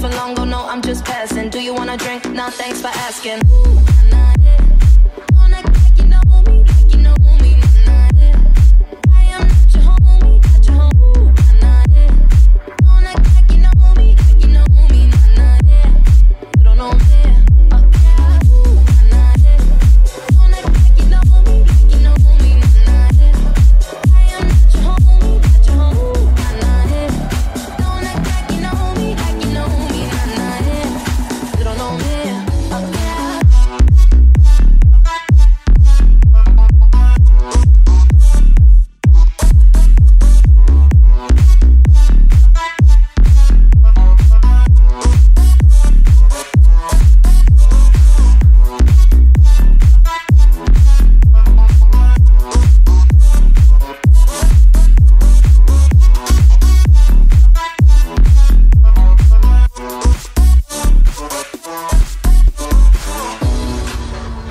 for long, oh no, I'm just passing. Do you wanna drink? Nah, thanks for asking. Ooh, nah, yeah.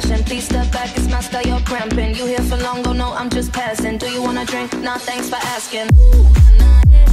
passion. Please step back, it's my style, you're cramping. You here for long, Go no. I'm just passing. Do you wanna drink? Nah, thanks for asking. Ooh, nah, yeah.